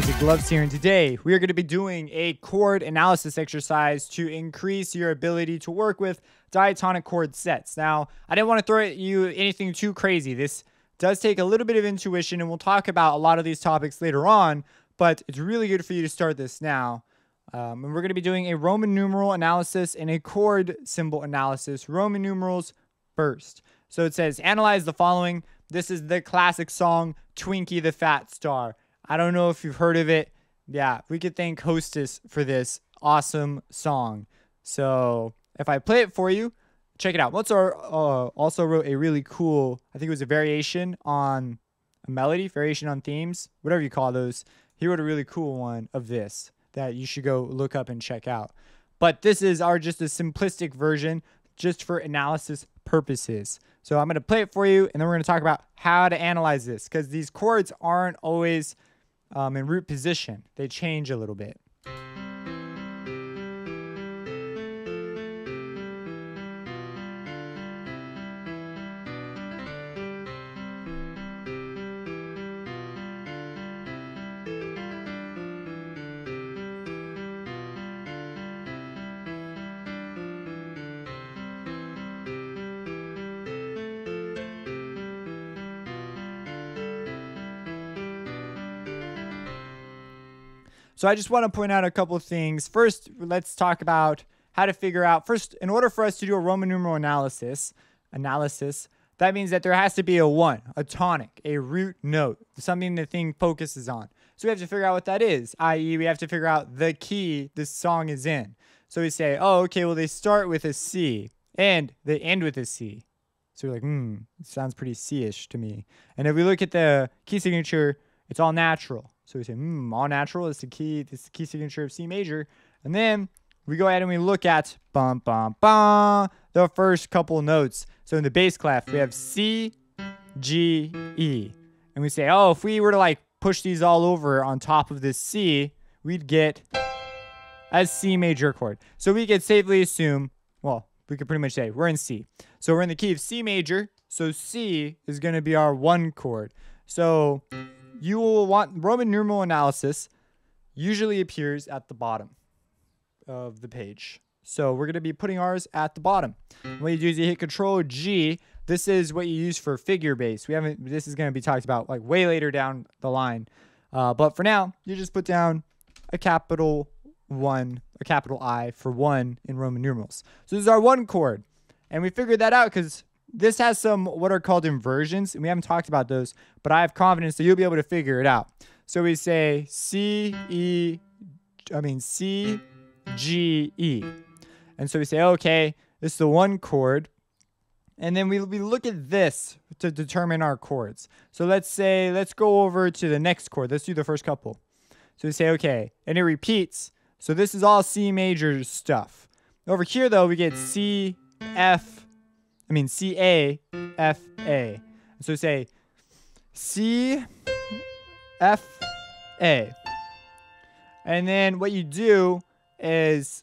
Jose Gloves here, and today we are going to be doing a chord analysis exercise to increase your ability to work with diatonic chord sets. Now, I didn't want to throw at you anything too crazy. This does take a little bit of intuition, and we'll talk about a lot of these topics later on, but it's really good for you to start this now. Um, and we're going to be doing a Roman numeral analysis and a chord symbol analysis. Roman numerals first. So it says, analyze the following. This is the classic song, Twinkie the Fat Star. I don't know if you've heard of it. Yeah, we could thank Hostess for this awesome song. So if I play it for you, check it out. Mozart uh, also wrote a really cool, I think it was a variation on a melody, variation on themes, whatever you call those. He wrote a really cool one of this that you should go look up and check out. But this is our just a simplistic version just for analysis purposes. So I'm going to play it for you and then we're going to talk about how to analyze this because these chords aren't always um, in root position. They change a little bit. So I just want to point out a couple of things. First, let's talk about how to figure out first in order for us to do a Roman numeral analysis, analysis, that means that there has to be a one, a tonic, a root note, something the thing focuses on. So we have to figure out what that is, i.e., we have to figure out the key this song is in. So we say, oh, okay, well, they start with a C and they end with a C. So we're like, hmm, sounds pretty C ish to me. And if we look at the key signature, it's all natural. So we say, hmm, all natural is the key, this is the key signature of C major. And then we go ahead and we look at bum bum bum the first couple notes. So in the bass clef, we have C, G, E. And we say, oh, if we were to like push these all over on top of this C, we'd get a C major chord. So we could safely assume, well, we could pretty much say we're in C. So we're in the key of C major. So C is going to be our one chord. So you will want Roman numeral analysis usually appears at the bottom of the page. So we're going to be putting ours at the bottom. What you do is you hit Control G. This is what you use for figured bass. We haven't. This is going to be talked about like way later down the line. Uh, but for now, you just put down a capital one, a capital I for one in Roman numerals. So this is our one chord, and we figured that out because this has some what are called inversions, and we haven't talked about those, but I have confidence that you'll be able to figure it out. So we say C, E, I mean C, G, E. And so we say, okay, this is the one chord. And then we, we look at this to determine our chords. So let's say, let's go over to the next chord. Let's do the first couple. So we say, okay, and it repeats. So this is all C major stuff. Over here, though, we get C, F, I mean C A F A. So say C F A. And then what you do is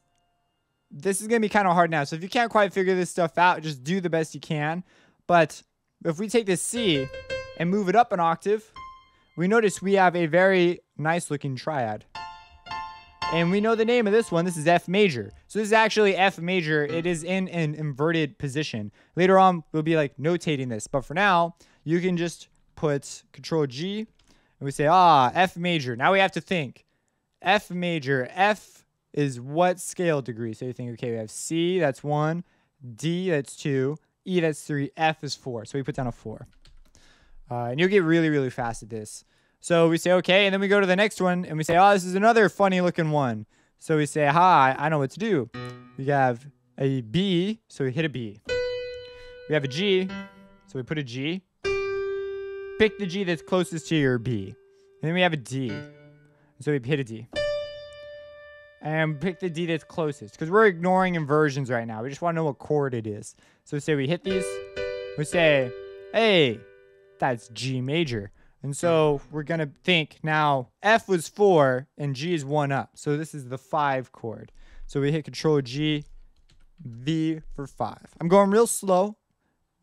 this is going to be kind of hard now. So if you can't quite figure this stuff out, just do the best you can. But if we take this C and move it up an octave, we notice we have a very nice looking triad. And we know the name of this one. This is F major. So this is actually F major. It is in an inverted position. Later on, we'll be like notating this. But for now, you can just put Control G and we say, ah, F major. Now we have to think. F major. F is what scale degree? So you think, okay, we have C, that's one. D, that's two. E, that's three. F is four. So we put down a four. Uh, and you'll get really, really fast at this. So we say, okay, and then we go to the next one and we say, oh, this is another funny looking one. So we say, hi, I know what to do. We have a B, so we hit a B. We have a G, so we put a G. Pick the G that's closest to your B. And then we have a D, so we hit a D. And pick the D that's closest, because we're ignoring inversions right now. We just want to know what chord it is. So say we hit these, we say, hey, that's G major. And so we're going to think now F was four and G is one up. So this is the five chord. So we hit Control G, V for five. I'm going real slow.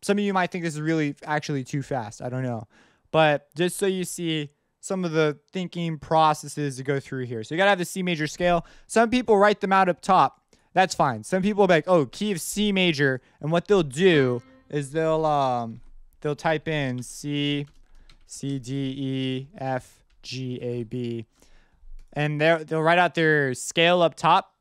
Some of you might think this is really actually too fast. I don't know. But just so you see some of the thinking processes to go through here. So you got to have the C major scale. Some people write them out up top. That's fine. Some people will be like, oh, key of C major. And what they'll do is they'll um they'll type in C C D E F G A B. And they'll they'll write out their scale up top.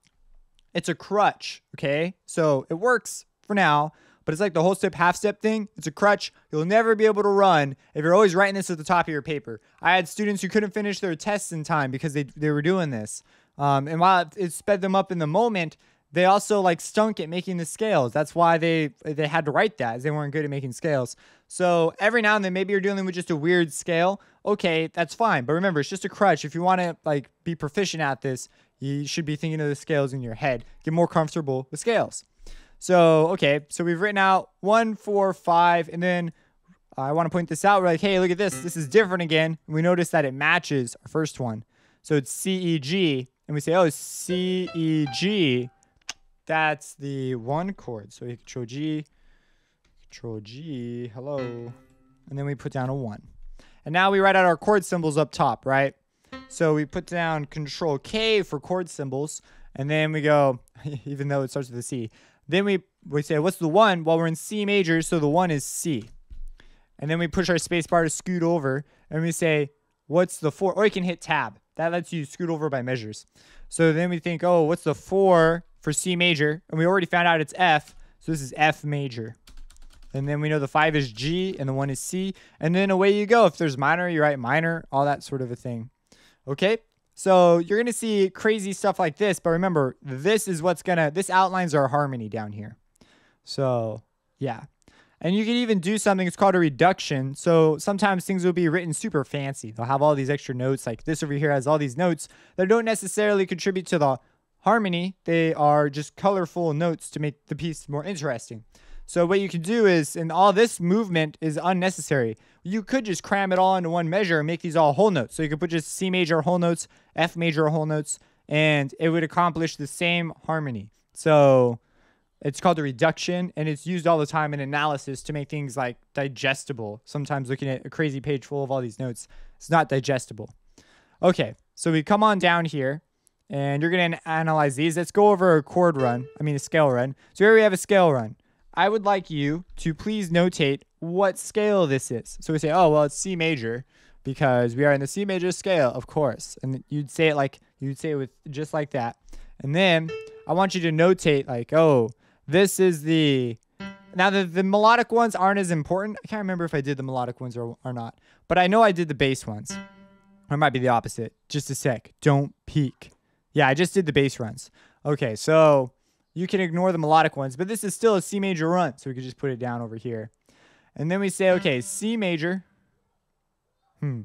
It's a crutch, okay? So it works for now, but it's like the whole step, half step thing. It's a crutch. You'll never be able to run if you're always writing this at the top of your paper. I had students who couldn't finish their tests in time because they, they were doing this. Um, and while it, it sped them up in the moment, they also like stunk at making the scales. That's why they they had to write that, they weren't good at making scales. So every now and then, maybe you're dealing with just a weird scale. Okay, that's fine. But remember, it's just a crutch. If you want to like be proficient at this, you should be thinking of the scales in your head. Get more comfortable with scales. So, okay, so we've written out one, four, five, and then I want to point this out. We're like, hey, look at this. This is different again. And we notice that it matches our first one. So it's C, E, G. And we say, oh, C, E, G. That's the one chord. So we control G, control G, hello. And then we put down a one. And now we write out our chord symbols up top, right? So we put down control K for chord symbols. And then we go, even though it starts with a C, then we, we say, what's the one? Well, we're in C major, so the one is C. And then we push our space bar to scoot over, and we say, what's the four? Or you can hit tab. That lets you scoot over by measures. So then we think, oh, what's the four for C major? And we already found out it's F, so this is F major. And then we know the five is G and the one is C. And then away you go. If there's minor, you write minor, all that sort of a thing. Okay, so you're going to see crazy stuff like this, but remember, this is what's going to, this outlines our harmony down here. So yeah. And you can even do something, it's called a reduction. So sometimes things will be written super fancy. They'll have all these extra notes, like this over here has all these notes that don't necessarily contribute to the harmony. They are just colorful notes to make the piece more interesting. So what you can do is, and all this movement is unnecessary. You could just cram it all into one measure and make these all whole notes. So you could put just C major whole notes, F major whole notes, and it would accomplish the same harmony. So it's called a reduction, and it's used all the time in analysis to make things like digestible. Sometimes looking at a crazy page full of all these notes, it's not digestible. Okay, so we come on down here, and you're going to analyze these. Let's go over a chord run, I mean a scale run. So here we have a scale run. I would like you to please notate what scale this is. So we say, oh, well, it's C major because we are in the C major scale, of course. And you'd say it like, you'd say it with just like that. And then I want you to notate like, oh, this is the, now the, the melodic ones aren't as important. I can't remember if I did the melodic ones or, or not, but I know I did the bass ones. Or it might be the opposite. Just a sec. Don't peek. Yeah, I just did the bass runs. Okay, so you can ignore the melodic ones, but this is still a C major run, so we could just put it down over here. And then we say, okay, C major. Hmm.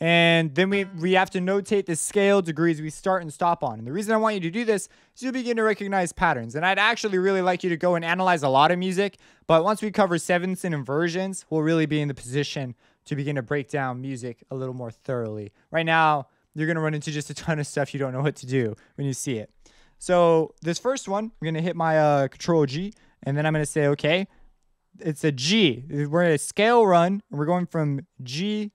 And then we, we have to notate the scale degrees we start and stop on. And the reason I want you to do this is you'll begin to recognize patterns. And I'd actually really like you to go and analyze a lot of music. But once we cover sevenths and inversions, we'll really be in the position to begin to break down music a little more thoroughly. Right now, you're going to run into just a ton of stuff you don't know what to do when you see it. So this first one, I'm going to hit my uh, control G, and then I'm going to say, okay, it's a G. We're at a scale run, and we're going from G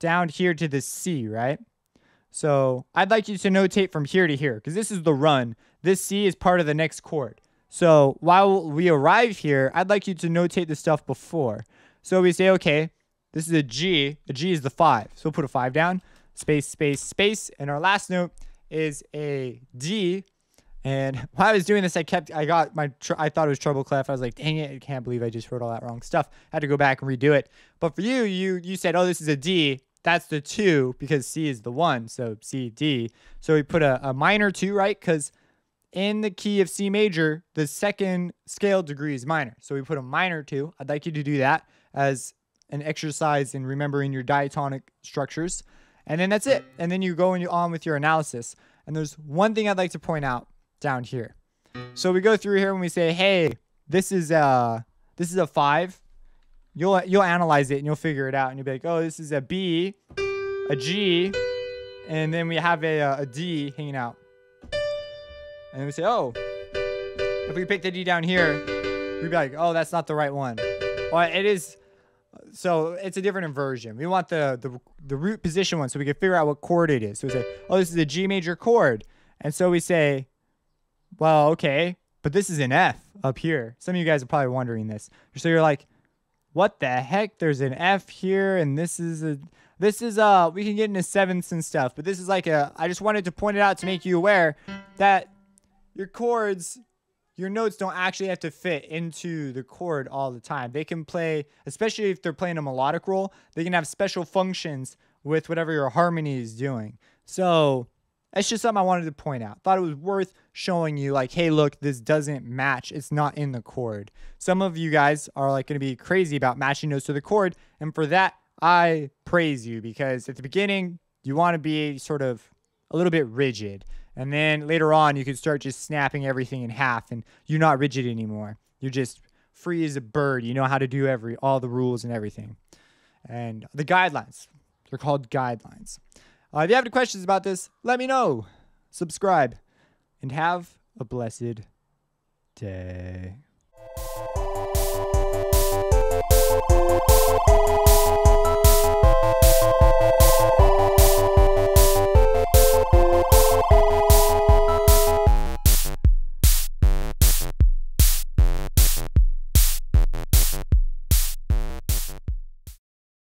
down here to the C, right? So I'd like you to notate from here to here, because this is the run. This C is part of the next chord. So while we arrive here, I'd like you to notate the stuff before. So we say, okay, this is a G. A G is the five. So we'll put a five down, space, space, space. And our last note is a D, and while I was doing this, I kept, I got my, I thought it was treble clef. I was like, dang it, I can't believe I just wrote all that wrong stuff. I had to go back and redo it. But for you, you, you said, oh, this is a D. That's the two because C is the one. So C, D. So we put a, a minor two, right? Because in the key of C major, the second scale degree is minor. So we put a minor two. I'd like you to do that as an exercise in remembering your diatonic structures. And then that's it. And then you go and you on with your analysis. And there's one thing I'd like to point out down here. So we go through here and we say, hey, this is a this is a five. You'll you'll analyze it and you'll figure it out and you'll be like, oh, this is a B, a G, and then we have a a D hanging out. And we say, oh, if we pick the D down here, we'd be like, oh, that's not the right one. Well, it is So it's a different inversion. We want the, the the root position one so we can figure out what chord it is. So we say, oh, this is a G major chord. And so we say, well, okay, but this is an F up here. Some of you guys are probably wondering this. So you're like, what the heck? There's an F here, and this is a this is uh we can get into sevenths and stuff, but this is like a I just wanted to point it out to make you aware that your chords your notes don't actually have to fit into the chord all the time. They can play, especially if they're playing a melodic role, they can have special functions with whatever your harmony is doing. So that's just something I wanted to point out. Thought it was worth showing you, like, hey, look, this doesn't match. It's not in the chord. Some of you guys are like going to be crazy about matching notes to the chord. And for that, I praise you because at the beginning, you want to be sort of a little bit rigid. And then later on, you can start just snapping everything in half and you're not rigid anymore. You're just free as a bird. You know how to do every all the rules and everything. And the guidelines. They're called guidelines. Uh, if you have any questions about this, let me know. Subscribe and have a blessed day.